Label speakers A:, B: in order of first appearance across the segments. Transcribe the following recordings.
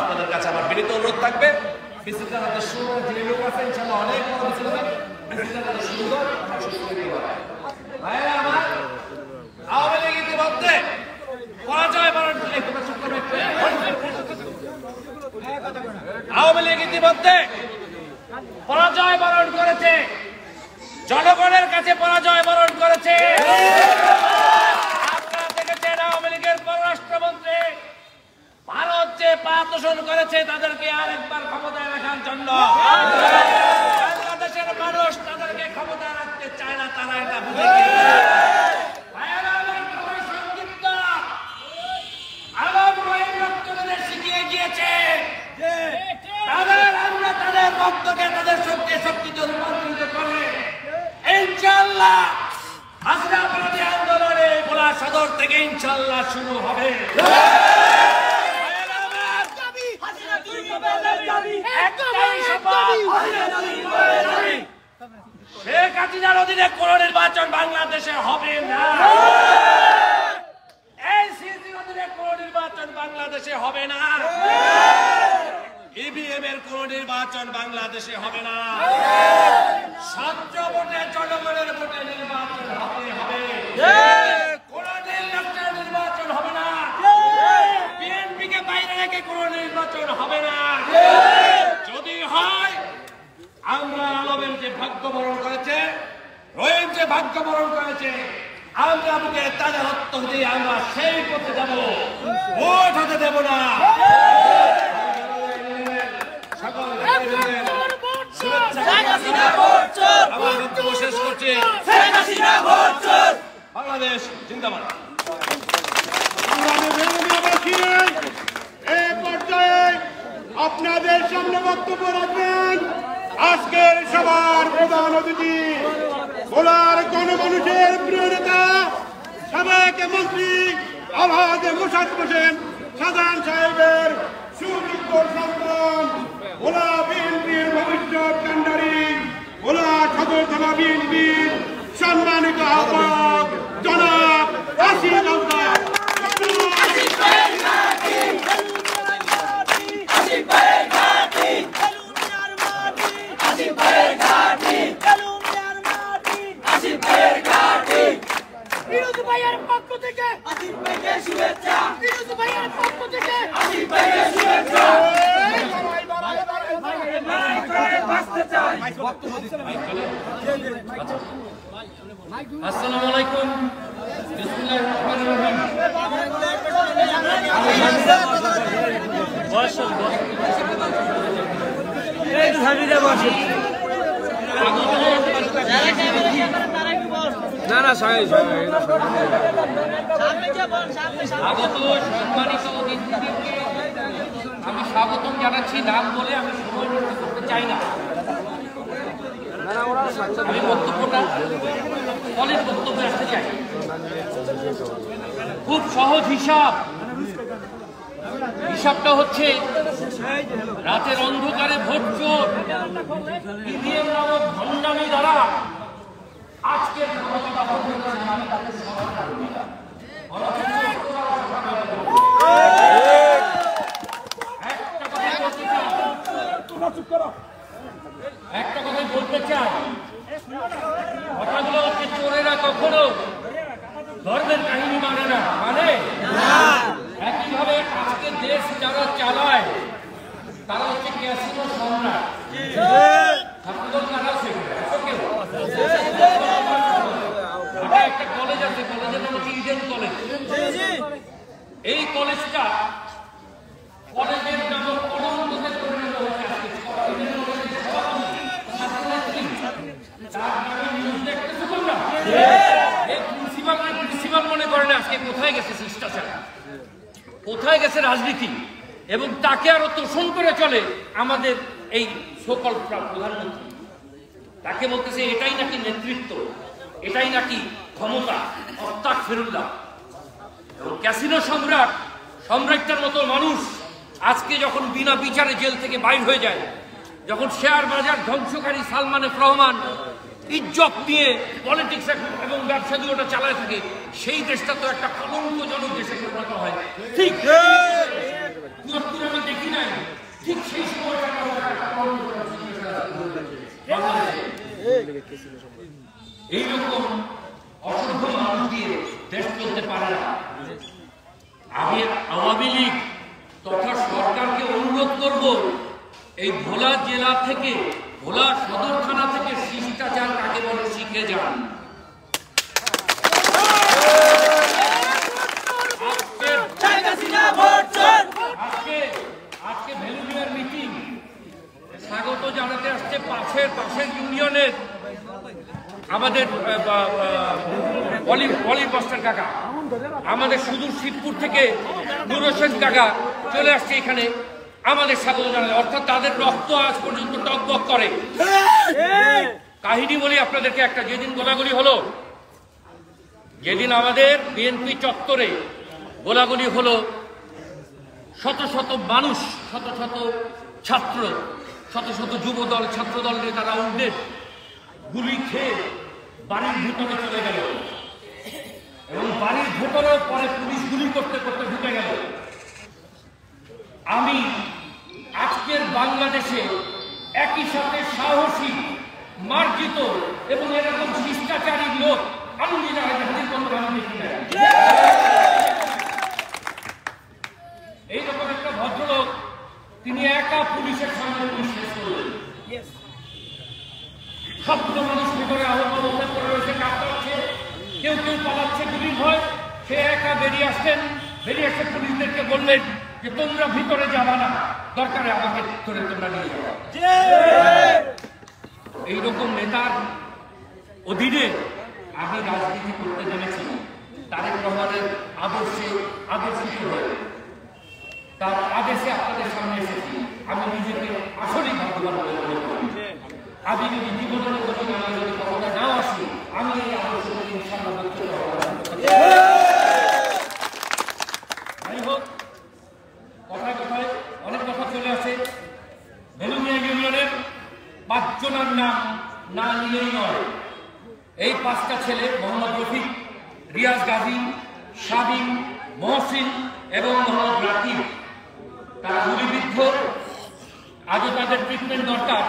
A: আপনাদের কাছে আমার বিনীত অনুরোধ থাকবে। আওয়ামী লীগ ইতিমধ্যে পরাজয় বরণ করেছে। জনগণের কাছে পরাজয় বরণ করেছে। ভারত যে পা তোষণ করেছে, তাদেরকে আরেকবার ক্ষমতায় রাখার জন্য। বাংলাদেশের মানুষ তাদেরকে ক্ষমতায় রাখতে চায় না, তারা এটা বুঝে তাদের শক্তি করে ইনশাল্লাহ আন্দোলনে বোলা সদর থেকে ইনশাল্লাহ শুরু হবে ভাইয়েরা আমার, একটাই শপথ। শেখ হাসিনার অধীনে কোন নির্বাচন বাংলাদেশে হবে না। এই সিএসির অধীনে কোন নির্বাচন বাংলাদেশে হবে না। ইভিএম এর কোন নির্বাচন বাংলাদেশে হবে না। স্বচ্ছ ভোটে জনগণের ভোটে নির্বাচন হবে হবে। কোন নির্বাচন নির্বাচন হবে না। বিএনপি কে বাইরে রেখে কোন নির্বাচন হবে না যদি হয় আমরা যে ভাগ্য বরণ করেছে। রহিম যে ভাগ্য বরণ করেছে আমরা বুকে তাদের রক্ত দিয়ে আমরা সেই করতে যাব। ভোট হতে দেব না।
B: আপনাদের সামনে বক্তব্য রাখবেন আজকের সবার প্রধান অতিথি ভোলার গণমানুষের প্রিয় নেতা, সাবেক মন্ত্রী আবাদ মোশাদ হোসেন সাধারণ সাহেবের সুযোগ্য সন্তান, ভোলা বিএনপির ভবিষ্যৎ কান্ডারি, ভোলা সদর থানা বিএনপির সম্মানিত আহ্বায়ক জনাব আসিফ আলতাফ
C: বিরোধী ভাইয়ের পক্ষ থেকে। আসিফ ভাইকে শুভেচ্ছা। বিরোধী ভাইয়ের পক্ষ থেকে। আসিফ ভাইকে শুভেচ্ছা।
D: আসসালামু আলাইকুম। বিসমিল্লাহির রহমানির রহিম। আগত সম্মানিত অতিথিদেরকে আমি স্বাগতম জানাচ্ছি। নাম বলে আমি সময় নষ্ট করতে চাই না। আমি বক্তব্যটা কলেজ বক্তব্যে আসতে চাই। খুব সহজ হিসাব। হিসাবটা হচ্ছে রাতের অন্ধকারে ভোট চোর ইভিএম নামক ভণ্ডামি দ্বারা আজকের ক্ষমতা দখল করেছে। আমি তাদের সহায়তা করি না। একটা কথাই বলতে চাই। একটা কথাই বলতে চাই কথাগুলো হচ্ছে চোরেরা কখনো ধর্মের কাহিনী মানে না মানে একইভাবে আজকে দেশ যারা চালায় তারা হচ্ছে ক্যাসিনো সম্রাট ছাত্রদল কারা আছে এসব কেউ? ঢাকায় একটা কলেজ আছে কলেজের নাম হচ্ছে ইডেন কলেজ এই কলেজটা কলেজের নামক অনন্ততে পরিণত হয়েছে আজকে ইডেন কলেজের সভাপতি, ছাত্রনেত্রী, তার নামে নিউজ দেখতেছো তোমরা? এই প্রিন্সিপাল প্রিন্সিপাল মনে করে না আজকে কোথায় গেছে শিষ্টাচার কোথায় গেছে রাজনীতি? এবং তাকে আরও তোষণ করে চলে আমাদের এই সকল প্রধানমন্ত্রী। তাকে বলতেছে, এটাই নাকি নেতৃত্ব? এটাই নাকি ক্ষমতা? অর্থাৎ ফেরুল্লাহ। এবং ক্যাসিনো সম্রাট, সম্রাটটার মতো মানুষ আজকে যখন বিনা বিচারে জেল থেকে বাইর হয়ে যায়, যখন শেয়ার বাজার ধ্বংসকারী সালমান রহমান ইজ্জত নিয়ে পলিটিক্স এবং ব্যবসা দুটোটা চালায় থাকে সেই দেশটা তো একটা কলঙ্কজনক দেশে পরিণত হয়। ঠিক পুরোপুরি আমি দেখি নাই। ঠিক সেই এইরকম অসংখ্য মানুষ দিয়ে দেশ চলতে পারে না। আমি আওয়ামী লীগ তথা সরকারকে অনুরোধ করব এই ভোলা জেলা থেকে ভোলা সদর থানা থেকে শিষ্টাচার কাকে বলে শিখে যান। আজকে মিটিং স্বাগত জানাতে আসছে পাশের আমাদের আহ, বা- আহ, অলি অলি মাস্টার কাকা। আমাদের সুদূর শিবপুর থেকে নুর কাকা চলে আসছে এখানে। আমাদের স্বাগত জানাতে অর্থাৎ তাদের রক্ত আজ পর্যন্ত টকবক করে। কাহিনী বলি আপনাদেরকে একটা যেদিন গোলাগুলি হলো যেদিন আমাদের বিএনপি চত্বরে গোলাগুলি হলো শত শত মানুষ শত শত ছাত্র শত শত যুব দল ছাত্র দল নেতারা উঠলেন গুলি খেয়ে বাড়ির ভিতরে চলে গেল। এবং বাড়ির ভেতরেও পরে পুলিশ গুলি করতে করতে ঢুকে গেল আমি আজকের বাংলাদেশে একই সাথে সাহসী মার্জিত এবং এরকম শিষ্টাচারী লোক আমি নিজে আগে আমি এইরকম একটা ভদ্রলোক তিনি একা পুলিশের সামনে শেষ করলেন। সবগুলো মানুষ ভিতরে আহত পড়ে রয়েছে কাঁপছে কেউ কেউ পালাচ্ছে গুলির ভয় সে একা বেরিয়ে আসছেন বেরিয়ে এসে পুলিশদেরকে বললেন যে তোমরা ভিতরে যাবা না দরকারে আমাকে ধরে তোমরা নিয়ে যাবা। এইরকম নেতার অধীনে আমি রাজনীতি করতে নেমেছি। তারেক রহমানের আদর্শে আদর্শিত হয়ে তার আদেশে আপনাদের সামনে এসেছি। আমি নিজেকে আসলেই ভাগ্যবান বলে মনে করি। আমি যদি জীবনের কোনোদিন আমি যদি কখনো নাও আসি আমি এই আদর্শ ইনশাল্লাহ বাচ্চা যাই হোক কথায় কথায় অনেক কথা চলে আসে ভেলুমিয়া ইউনিয়নের পাঁচজনের নাম না নিলেই নয় এই পাঁচটা ছেলে মোহাম্মদ রফিক গাজী শাবিন মহসিন এবং মোহাম্মদ রাকিব। তারা গুলিবিদ্ধ। আজও তাদের ট্রিটমেন্ট দরকার।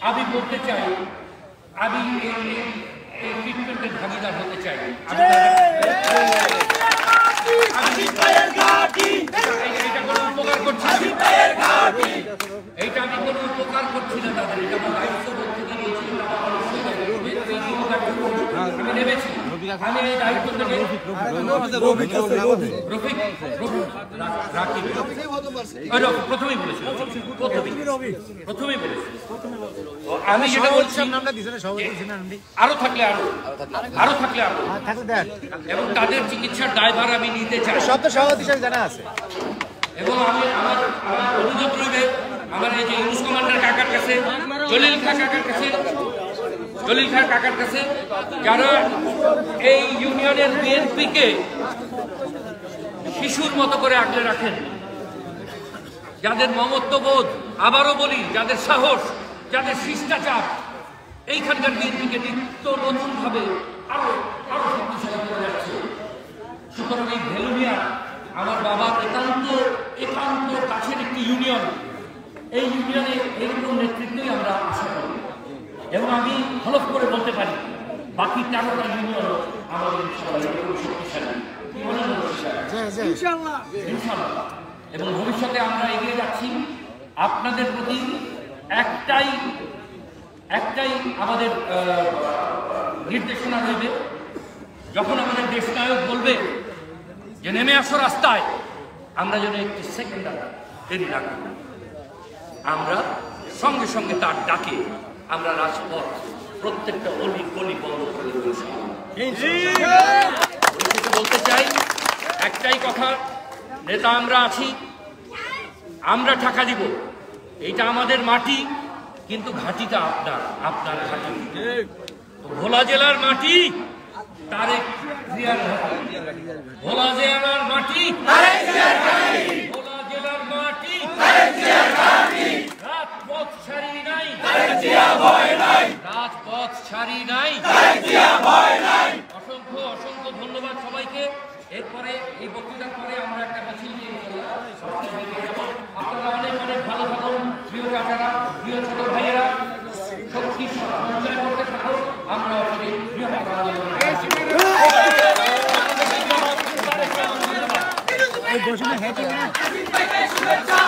D: আমি বলতে চাই আমি এই- ট্রিটমেন্টের ভাগিদার হতে চাই। কোনো উপকার করছি এইটা আমি কোনো উপকার করছি না তাদের। এটা আমার দায়িত্ব বলতে গিয়ে নিয়েছি, এটা আমার অবশ্যই দায়িত্ব। এই উপকারটুকু আমি নেমেছি আমি এই দায়িত্ব থেকে রফিক রফিক রফিক, প্রথমেই বলেছি প্রথমেই। প্রথমেই আমি যেটা বলছি আরও থাকলে আরও। আরও থাকলে
E: আরও।
D: এবং তাদের চিকিৎসার দায়ভার আমি নিতে চাই।
E: সব তো সভাপতি জানা আছে।
D: এবং আমি আমার আমার অনুরোধ রইবে আমার এই যে ইউনুস কমান্ডার কাকার কাছে জলিল কাকার কাছে জলিল খা কাকার কাছে, যারা এই ইউনিয়নের বিএনপিকে শিশুর মতো করে আগলে রাখেন, যাদের মমত্ববোধ, আবারও বলি, যাদের সাহস, যাদের শিষ্টাচার, এইখানকার বিএনপিকে নিত্য নতুনভাবে আরও আরও শক্তিশালী করে যাচ্ছে। সুতরাং এই ভেলুমিয়া আমার বাবার একান্ত একান্ত কাছের একটি ইউনিয়ন। এই ইউনিয়নে এইরকম নেতৃত্বই আমরা এবং আমি হলফ করে বলতে পারি বাকি তেরোটা ইউনিয়ন আমাদের শক্তিশালী। এবং ভবিষ্যতে আমরা এগিয়ে যাচ্ছি। আপনাদের প্রতি একটাই একটাই আমাদের নির্দেশনা রইবে। যখন আমাদের দেশ নায়ক বলবে যে নেমে আসো রাস্তায় আমরা যেন একটি সেকেন্ড দেরি না আমরা সঙ্গে সঙ্গে তার ডাকে আমরা রাজপথ প্রত্যেকটা অলি গলি বন্ধ করে দেবো বলতে চাই, একটাই কথা, নেতা আমরা আছি, আমরা টাকা দিব। এইটা আমাদের মাটি, কিন্তু ঘাটিটা আপনার আপনার ঘাটি। ভোলা জেলার মাটি ভোলা জেলার মাটি ভোলা জেলার মাটি রাজপথ ছাড়ি নাই। অসংখ্য অসংখ্য ধন্যবাদ সবাইকে। এরপরে এই বক্তৃতার পরে আমরা একটা মিছিল নিয়ে। আপনারা অনেক অনেক ভালো থাকুন প্রিয় কাকারা প্রিয় ছোট ভাইয়েরা। শক্তি সঞ্চয় করতে থাকুন। আমরা আসলে বৃহৎ
A: ঘোষণা হয়েছে কিনা শুভেচ্ছা